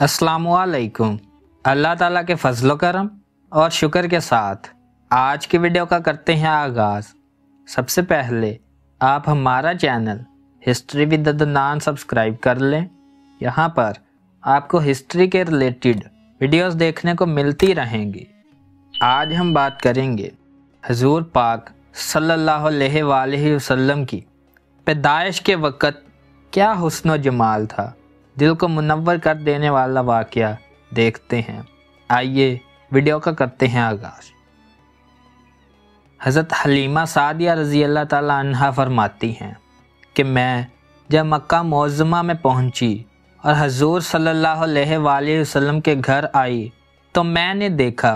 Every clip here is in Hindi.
असलकुम अल्लाह ताला के फजलो करम और शुक्र के साथ आज की वीडियो का करते हैं आगाज़। सबसे पहले आप हमारा चैनल हिस्ट्री विद दनान सब्सक्राइब कर लें। यहाँ पर आपको हिस्ट्री के रिलेटेड वीडियोस देखने को मिलती रहेंगी। आज हम बात करेंगे हजूर पाक सल्लल्लाहु वसल्लम की पैदाइश के वक़्त क्या हुस्न जमाल था। दिल को मुनवर कर देने वाला वाक़ देखते हैं। आइए वीडियो का करते हैं आगाज़। हज़रत हलीमा सादिया रज़ी अल्लाह तहा फरमाती हैं कि मैं जब मक्का मौज़मा में पहुँची और हजूर सल्लल्लाहु अलैहि वसल्लम के घर आई तो मैंने देखा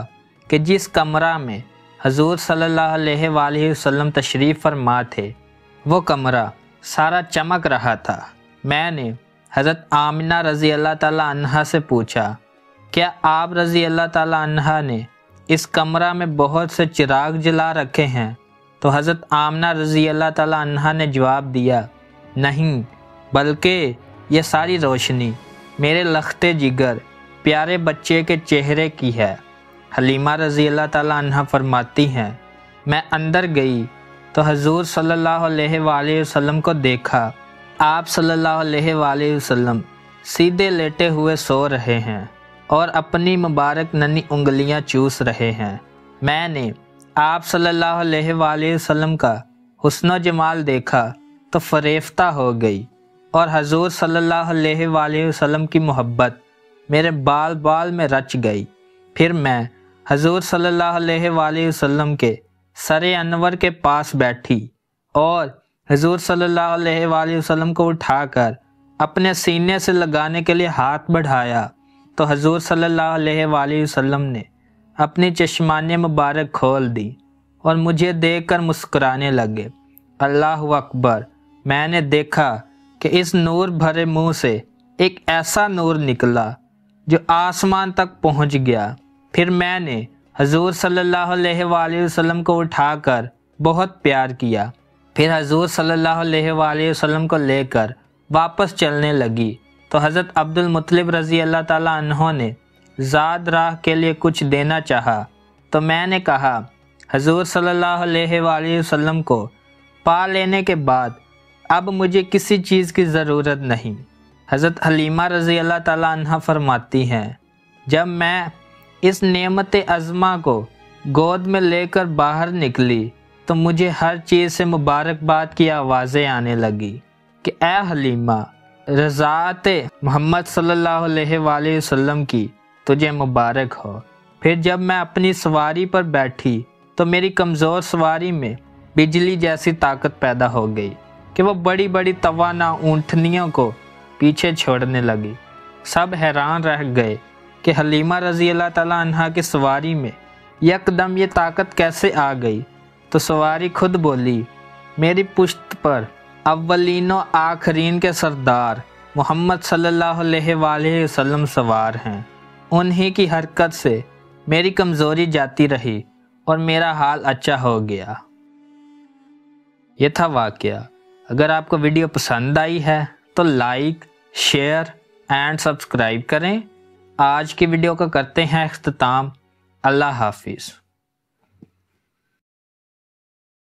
कि जिस कमरा में हजूर सल्लल्लाहु अलैहि वसल्लम तशरीफ़ फरमा थे, वो कमरा सारा चमक रहा था। मैंने हज़रत आमिना रज़ी अल्लाह तहा से पूछा, क्या आप रज़ी अल्लाह तहा ने इस कमरा में बहुत से चिराग जला रखे हैं? तो हज़रत आमना रज़ी अल्लाह तहा ने जवाब दिया, नहीं, बल्कि यह सारी रोशनी मेरे लखते जिगर, प्यारे बच्चे के चेहरे की है। हलीमा रज़ी अल्लाह तहा फरमाती हैं, मैं अंदर गई तो हजूर सल्लल्लाहु अलैहि वसल्लम को देखा आप सल्लल्लाहु अलैहि वसल्लम सीधे लेटे हुए सो रहे हैं और अपनी मुबारक नन्ही उंगलियाँ चूस रहे हैं। मैंने आप सल्लल्लाहु अलैहि वसल्लम का हुस्न जमाल देखा तो फरेफ्ता हो गई और हजूर सल्लल्लाहु अलैहि वसल्लम की मोहब्बत मेरे बाल बाल में रच गई। फिर मैं हजूर सल्लल्लाहु अलैहि वसल्लम के सरे अनवर के पास बैठी और हजूर सल्लल्लाहु अलैहि वसल्लम को उठाकर अपने सीने से लगाने के लिए हाथ बढ़ाया। तो हजूर सल्लल्लाहु अलैहि वसल्लम ने अपनी चश्माने मुबारक खोल दी और मुझे देखकर मुस्कुराने लगे। अल्लाह अकबर, मैंने देखा कि इस नूर भरे मुँह से एक ऐसा नूर निकला जो आसमान तक पहुँच गया। फिर मैंने हजूर सल्लल्लाहु अलैहि वसल्लम को उठाकर बहुत प्यार किया। फिर हजूर अलैहि वसल्लम को लेकर वापस चलने लगी। तो हज़रत अब्दुल मुतलिब रज़ी अल्लाह ताला ने, ज़ाद राह के लिए कुछ देना चाहा? तो मैंने कहा, हजूर अलैहि वसल्लम को पा लेने के बाद अब मुझे किसी चीज़ की ज़रूरत नहीं। हज़रत हलीमा रज़ी अल्लाह ताला फरमाती हैं, जब मैं इस नेमत अज़मा को गोद में लेकर बाहर निकली तो मुझे हर चीज़ से मुबारकबाद की आवाज़ें आने लगी कि ए हलीमा, रज़ात मोहम्मद सल्लल्लाहु अलैहि वसल्लम की तुझे मुबारक हो। फिर जब मैं अपनी सवारी पर बैठी तो मेरी कमज़ोर सवारी में बिजली जैसी ताकत पैदा हो गई कि वो बड़ी बड़ी तवाना ऊँटनियों को पीछे छोड़ने लगी। सब हैरान रह गए कि हलीमा रज़ी अल्लाह तला की सवारी में यकदम ये ताकत कैसे आ गई? तो सवारी खुद बोली, मेरी पुश्त पर अव्वलिनो आखरीन के सरदार मोहम्मद सल्लल्लाहु वसल्लम सवार हैं। उन्हीं की हरकत से मेरी कमज़ोरी जाती रही और मेरा हाल अच्छा हो गया। ये था वाक़ अगर आपको वीडियो पसंद आई है तो लाइक, शेयर एंड सब्सक्राइब करें। आज की वीडियो का करते हैं अख्ताम अल्लाह हाफिज़।